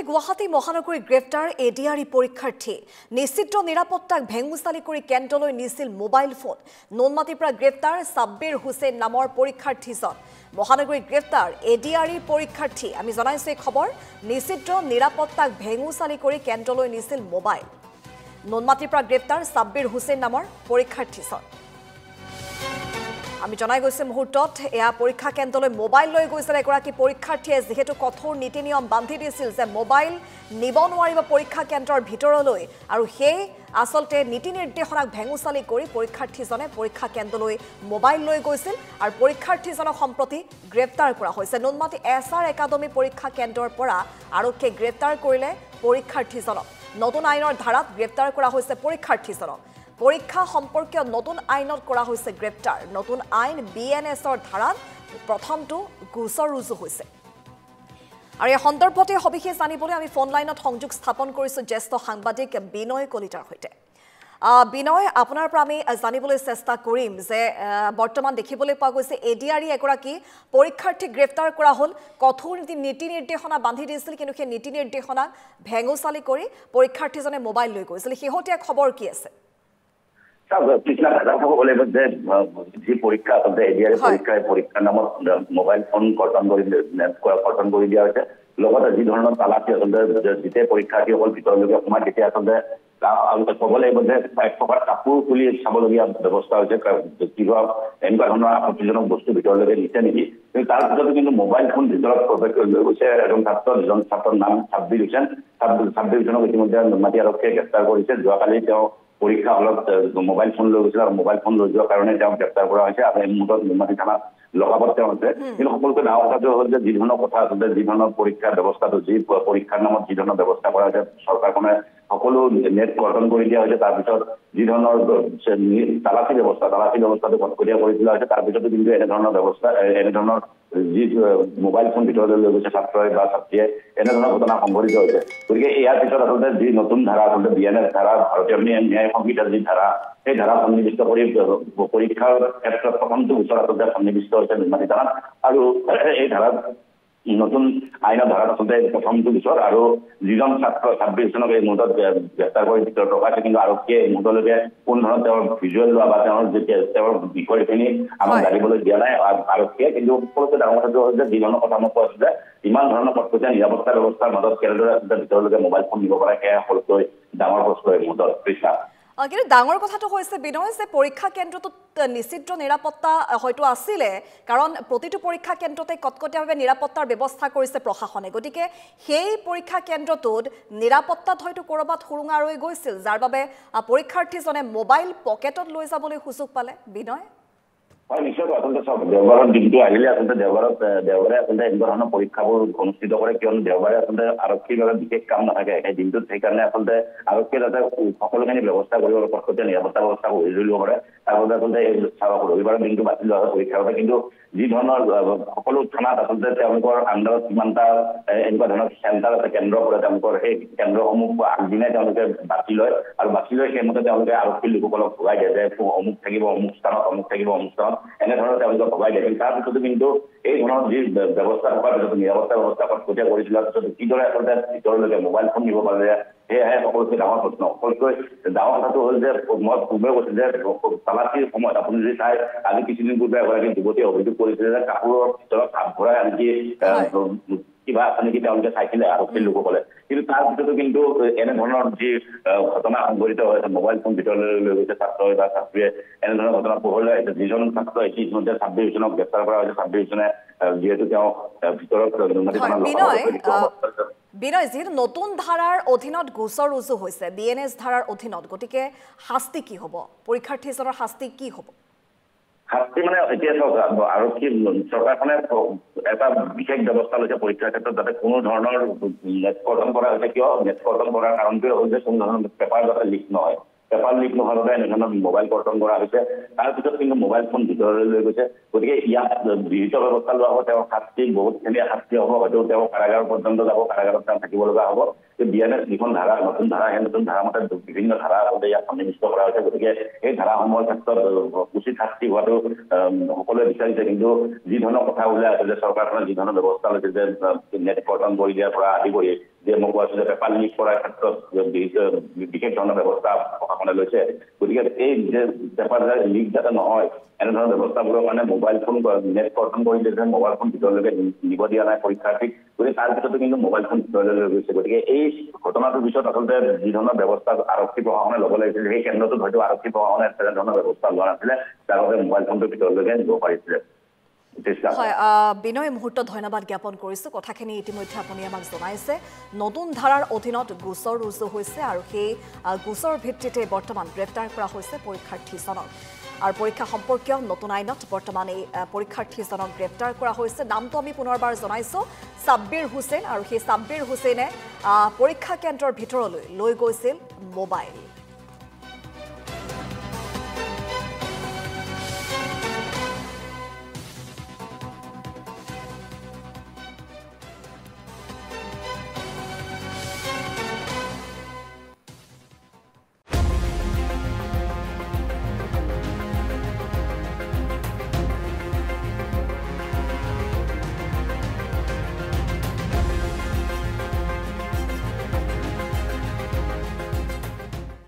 গুৱাহাটী মহানগৰী গ্ৰেপ্তাৰ A D R ই পৰীক্ষাৰ্থী। নিশ্চিত নিৰাপত্তাক ভেঙুচালি কৰি কেন্দ্ৰলৈ নিছিল মোবাইল ফোন। নুনমাটিৰ পৰা গ্ৰেপ্তাৰ ছাব্বিৰ হুছেইন নামৰ পৰীক্ষাৰ্থীজন। মহানগৰী গ্ৰেপ্তাৰ এ ডি আৰ ইৰ পৰীক্ষাৰ্থী। আমি জনাইছো এই খবৰ। নিশ্চিত নিৰাপত্তাক ভেঙুচালি কৰি কেন্দ্ৰলৈ নিছিল মোবাইল। নুনমাটিৰ পৰা গ্ৰেপ্তাৰ ছাব্বিৰ হুছেইন নামৰ পৰীক্ষাৰ্থীজন। আমি জনাই গৈছো মুহূৰ্তত। এয়া পৰীক্ষা কেন্দ্ৰলৈ মোবাইল লৈ গৈছিল এগৰাকী পৰীক্ষাৰ্থীয়ে যিহেতু কঠোৰ নীতি নিয়ম বান্ধি দিছিল যে মোবাইল নিব নোৱাৰিব পৰীক্ষা কেন্দ্ৰৰ ভিতৰলৈ। আৰু সেই আচলতে নীতি নিৰ্দেশনাক ভেঙুচালি কৰি পৰীক্ষাৰ্থীজনে পৰীক্ষা কেন্দ্ৰলৈ মোবাইল লৈ গৈছিল আৰু পৰীক্ষাৰ্থীজনক সম্প্ৰতি গ্ৰেপ্তাৰ কৰা হৈছে। নুনমাটি এছ আৰ একাডেমী পৰীক্ষা কেন্দ্ৰৰ পৰা আৰক্ষীয়ে গ্ৰেপ্তাৰ কৰিলে পৰীক্ষাৰ্থীজনক। নতুন আইনৰ ধাৰাত গ্ৰেপ্তাৰ কৰা হৈছে পৰীক্ষাৰ্থীজনক। পৰীক্ষা সম্পৰ্কীয় নতুন আইনত কৰা হৈছে গ্ৰেপ্তাৰ। নতুন আইন বি এন এছৰ ধাৰাত প্ৰথমটো গোচৰ ৰুজু হৈছে। আৰু এই সন্দৰ্ভতে সবিশেষ জানিবলৈ আমি ফোন লাইনত সংযোগ স্থাপন কৰিছোঁ জ্যেষ্ঠ সাংবাদিক বিনয় কলিতাৰ সৈতে। বিনয় আপোনাৰ পৰা আমি জানিবলৈ চেষ্টা কৰিম যে বৰ্তমান দেখিবলৈ পোৱা গৈছে এ ডি আৰ ই এগৰাকী পৰীক্ষাৰ্থীক গ্ৰেপ্তাৰ কৰা হ'ল। কঠোৰ নীতি নিৰ্দেশনা বান্ধি দিছিল কিন্তু সেই নীতি নিৰ্দেশনাক ভেঙুচালি কৰি পৰীক্ষাৰ্থীজনে মোবাইল লৈ গৈছিল। শেহতীয়া খবৰ কি আছে? কৃষ্ণা ক'ব লাগিব যে যি পৰীক্ষা আচলতে এডিআৰ হয়। পৰীক্ষা এই পৰীক্ষাৰ নামত মোবাইল ফোন কৰ্তন কৰি কৰ্তন কৰি দিয়া হৈছে। লগতে যি ধৰণৰ তালাচী আচলতে যেতিয়া পৰীক্ষাৰ্থীসকল ভিতৰলৈকে সোমায় তেতিয়া আচলতে আৰু ক'ব লাগিব যে থকাৰ কাপোৰ খুলি চাবলগীয়া ব্যৱস্থা হৈছে। কিবা এনেকুৱা ধৰণৰ আপত্তিজনক বস্তু ভিতৰলৈকে নিছে নেকি? কিন্তু তাৰ পিছতো কিন্তু মোবাইল ফোন ভিতৰত প্ৰৱেশ কৰি লৈ গৈছে। এজন ছাত্ৰ যিজন ছাত্ৰৰ নাম ছাব্বিৰ হুছেইন ছাব্বিৰ ছাব্বিৰ হুছেইনক ইতিমধ্যে নুনমাটি আৰক্ষীয়ে গ্ৰেপ্তাৰ কৰিছে। যোৱাকালি তেওঁ পৰীক্ষা হলত মোবাইল ফোন লৈ গৈছিল আৰু মোবাইল ফোন লৈ যোৱাৰ কাৰণে তেওঁক গ্ৰেপ্তাৰ কৰা হৈছে। আৰু এই মুহূৰ্তত নুনমাটি থানাত লগাবত তেওঁ আছে। কিন্তু সকলোতকৈ ডাঙৰ কথাটো হ'ল যে যি ধৰণৰ কথা আচলতে যি ধৰণৰ পৰীক্ষাৰ ব্যৱস্থাটো যি পৰীক্ষাৰ নামত যি ধৰণৰ ব্যৱস্থা কৰা হৈছে চৰকাৰখনে সকলো নেট কৰ্তন কৰি দিয়া হৈছে। তাৰপিছত যি ধৰণৰ তালাচী ব্যৱস্থা তালাচী ব্যৱস্থাটো কটকটীয়া কৰি তোলা হৈছে তাৰপিছতো কিন্তু এনেধৰণৰ ব্যৱস্থা এনেধৰণৰ যি মোবাইল ফোন ভিতৰলৈ লৈ গৈছে ছাত্ৰই বা ছাত্ৰীয়ে এনেধৰণৰ ঘটনা সংঘটিত হৈছে। গতিকে ইয়াৰ পিছত আচলতে যি নতুন ধাৰা আচলতে বি এন এছ ধাৰা ভাৰতীয় ন্যায় সংহিতাৰ যি ধাৰা সেই ধাৰা সন্নিৱিষ্ট কৰি পৰীক্ষাৰ ক্ষেত্ৰত প্ৰথমটো গোচৰ আচলতে সন্নিৱিষ্ট হৈছে নুনমাটি থানাত আৰু এই ধাৰাত নতুন আইনৰ ধাৰাত আচলতে প্ৰথমটো গোচৰ আৰু যিজন ছাত্ৰ ছাব্বিছ জনক এই মুহূৰ্তত গ্ৰে- গ্ৰেপ্তাৰ কৰি ভিতৰত ৰখাইছে কিন্তু আৰক্ষীয়ে এই মুহূৰ্তলৈকে কোনো ধৰণৰ তেওঁৰ ভিজুৱেল লোৱা বা তেওঁৰ যেতিয়া তেওঁৰ বিষয়খিনি আমাক। জানিবলৈ দিয়া নাই আৰক্ষীয়ে কিন্তু সকলোতকৈ ডাঙৰ কথাটো হ'ল যে যি ধৰণৰ কথা মই কৈ আছো যে ইমান ধৰণৰ কটকটীয়া নিৰাপত্তা ব্যৱস্থাৰ মাজত কেনেদৰে আচলতে ভিতৰলৈকে মোবাইল ফোন নিব পাৰে সেয়া সকলোতকৈ ডাঙৰ প্ৰশ্ন এই মুহূৰ্তত কৃষ্ণা কিন্তু ডাঙৰ কথাটো হৈছে বিনয় যে পৰীক্ষা কেন্দ্ৰটোত নিশ্চিত নিৰাপত্তা হয়তো আছিলে কাৰণ প্ৰতিটো পৰীক্ষা কেন্দ্ৰতে কটকটীয়াভাৱে নিৰাপত্তাৰ ব্যৱস্থা কৰিছে প্ৰশাসনে। গতিকে সেই পৰীক্ষা কেন্দ্ৰটোত নিৰাপত্তাত হয়তো ক'ৰবাত সুৰুঙা ৰৈ গৈছিল যাৰ বাবে পৰীক্ষাৰ্থীজনে মোবাইল পকেটত লৈ যাবলৈ সুযোগ পালে। বিনয় হয় নিশ্চয়কৈ আচলতে চাওক দেওবাৰৰ দিনটো আহিলে আচলতে দেওবাৰত দেওবাৰে আচলতে এনেকুৱা ধৰণৰ পৰীক্ষাবোৰ অনুষ্ঠিত কৰে কিয়নো দেওবাৰে আচলতে আৰক্ষীৰ বাবে বিশেষ কাম নাথাকে। সেই দিনটোত সেইকাৰণে আচলতে আৰক্ষীয়ে যাতে সকলোখিনি ব্যৱস্থা কৰিব পাৰে কটকটীয়া নিৰাপত্তা ব্যৱস্থা কৰি তুলিব পাৰে। তাৰ বাবে আচলতে এই চাওক ৰবিবাৰৰ দিনটো বাতিল হয় পৰীক্ষাৰ বাবে কিন্তু যি ধৰণৰ সকলো থানাত আচলতে তেওঁলোকৰ আণ্ডাৰত কিমানটা এনেকুৱা ধৰণৰ চেণ্টাৰ আছে কেন্দ্ৰ কৰে তেওঁলোকৰ সেই কেন্দ্ৰসমূহ আগদিনাই তেওঁলোকে বাছি লয় আৰু বাছি লৈ সেইমতে তেওঁলোকে আৰক্ষী লোকসকলক ভগাই দিয়ে যে অমুক থাকিব অমুক স্থানত অমুক থাকিব অমুক স্থানত এনেধৰণৰ তেওঁলোকে ভগাই দিয়ে। তাৰ পিছতো কিন্তু এই ধৰণৰ যি ব্যৱস্থা থকাৰ পিছতো নিৰাপত্তা ব্যৱস্থা কটকটীয়া কৰি তোলাৰ পিছত কিদৰে আচলতে ভিতৰলৈকে মোবাইল ফোন নিব পাৰে সেয়াহে সকলোতকৈ ডাঙৰ প্ৰশ্ন সকলোতকৈ ডাঙৰ কথাটো হ'ল যে মই পূৰ্বে কৈছো যে তালাচীৰ সময়ত আপুনি যদি চাই আজি কিছুদিন পূৰ্বে এগৰাকী যুৱতীয়ে অভিযোগ কৰিছিলে যে কাপোৰৰ ভিতৰত হাত ভৰাই আনকি কিবা আছে নেকি তেওঁলোকে চাইছিলে আৰক্ষীৰ লোকসকলে কিন্তু তাৰ পিছতো কিন্তু এনেধৰণৰ যি ঘটনা সংঘটিত হৈছে মোবাইল ফোন ভিতৰলৈ লৈ গৈছে ছাত্ৰই বা ছাত্ৰীয়ে এনেধৰণৰ ঘটনা পোহৰলৈ আহিছে যিজন ছাত্ৰ ইতিমধ্যে ছাব্বিছ জনক গ্ৰেপ্তাৰ কৰা হৈছে ছাব্বিছ জনে যিহেতু তেওঁ ভিতৰত নুনমাটি হয়, থানাত বিনয়, লগাব পাৰিছে। আহ, বিনয় যিহেতু নতুন ধাৰাৰ অধীনত গোচৰ ৰুজু হৈছে বি এন এছ ধাৰাৰ অধীনত গতিকে শাস্তি কি হ'ব? পৰীক্ষাৰ্থীজনৰ শাস্তি কি হ'ব? শাস্তি মানে এতিয়া চাওক আৰক্ষী চৰকাৰখনে এটা বিশেষ ব্যৱস্থা লৈছে পৰীক্ষাৰ ক্ষেত্ৰত যাতে কোনো ধৰণৰ নেট কৰা হৈছে কিয়? নেট কৰাৰ কাৰণটোৱে হ'ল যে কোনো ধৰণৰ পেপাৰ যাতে লিক নহয়। পেপাৰ নোহোৱাৰ বাবে এনেধৰণৰ মোবাইল কৰ্তন কৰা হৈছে। তাৰ পিছত কিন্তু মোবাইল ফোন ভিতৰলৈ লৈ গৈছে। গতিকে ইয়াত বিহিত ব্যৱস্থা লোৱা হ'ব তেওঁৰ শাস্তি বহুতখিনি শাস্তি হ'ব হয়তো তেওঁ কাৰাগাৰ পৰ্যন্ত যাব কাৰাগাৰত তেওঁ থাকিব লগা হ'ব। বি এন এছ যিখন ধাৰা নতুন ধাৰা সেই নতুন ধাৰা মতে বিভিন্ন ধাৰা আচলতে ইয়াত সন্নিৱিষ্ট কৰা হৈছে। গতিকে এই ধাৰাসমূহৰ ক্ষেত্ৰত উচিত শাস্তি হোৱাটো সকলোৱে বিচাৰিছে। কিন্তু যি ধৰণৰ কথা ওলাই আছে যে চৰকাৰখনে যি ধৰণৰ ব্যৱস্থা লৈছে যে নেট কৰ্তন কৰি দিয়াৰ পৰা আদি কৰি যে মই কৈছো যে পেপাৰ লিক কৰাৰ ক্ষেত্ৰত বিশেষ ধৰণৰ ব্যৱস্থা প্ৰশাসনে লৈছে গতিকে এই যে পেপাৰ লিক যাতে নহয় এনেধৰণৰ ব্যৱস্থাবোৰৰ কাৰণে মোবাইল ফোন নেট কৰ্তন কৰি দিছে মোবাইল ফোন ভিতৰলৈকে নিব দিয়া নাই পৰীক্ষাৰ্থীক গতিকে তাৰ পিছতো কিন্তু মোবাইল ফোন ভিতৰলৈ লৈ গৈছে গতিকে এই ঘটনাটোৰ পিছত আচলতে যি ধৰণৰ ব্যৱস্থা আৰক্ষী প্ৰশাসনে ল'ব লাগিছিল সেই কেন্দ্ৰটোত হয়তো আৰক্ষী প্ৰশাসনে তেনেধৰণৰ ব্যৱস্থা লোৱা নাছিলে তাৰ বাবে মোবাইল ফোনটো ভিতৰলৈকে নিব পাৰিছিলে হয় বিনয় মুহূৰ্তত ধন্যবাদ জ্ঞাপন কৰিছোঁ। কথাখিনি ইতিমধ্যে আপুনি আমাক জনাইছে। নতুন ধাৰাৰ অধীনত গোচৰ ৰুজু হৈছে আৰু সেই গোচৰ ভিত্তিতে বৰ্তমান গ্ৰেপ্তাৰ কৰা হৈছে পৰীক্ষাৰ্থীজনক। আৰু পৰীক্ষা সম্পৰ্কীয় নতুন আইনত বৰ্তমান এই পৰীক্ষাৰ্থীজনক গ্ৰেপ্তাৰ কৰা হৈছে। নামটো আমি পুনৰবাৰ জনাইছোঁ। ছাব্বিৰ হুছেইন আৰু সেই ছাব্বিৰ হুছেইনে পৰীক্ষা কেন্দ্ৰৰ ভিতৰলৈ লৈ গৈছিল মোবাইল।